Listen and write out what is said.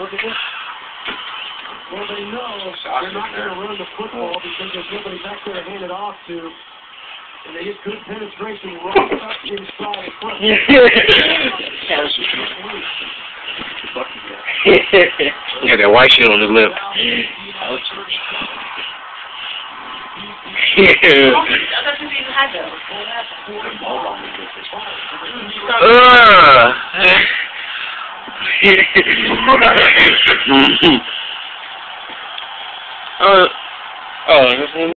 Look at this. Well, they know they're not going to run the football because there's nobody back there to hand it off to. And they get good penetration right up inside the front. yeah, that white shit on his lip. That's what you had though. uh, oh, this one.